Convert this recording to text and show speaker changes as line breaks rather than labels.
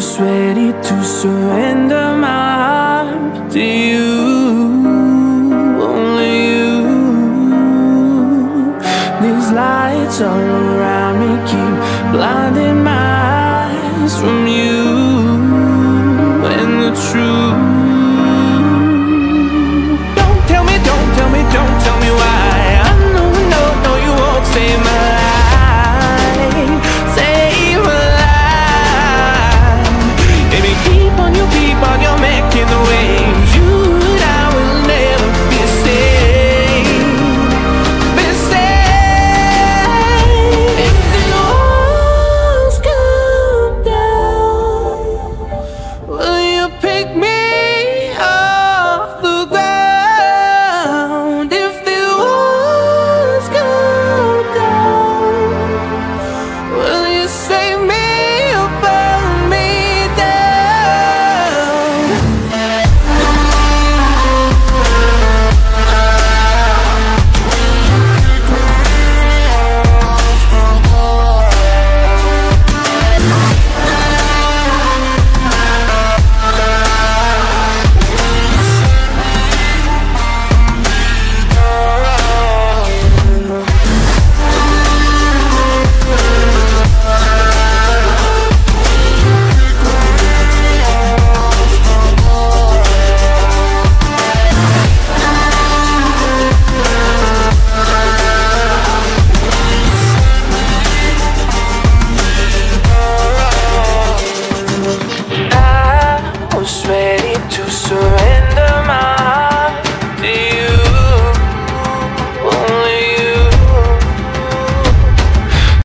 almost ready to surrender my heart to you. Only you. These lights all around me keep blinding my eyes from you. And the truth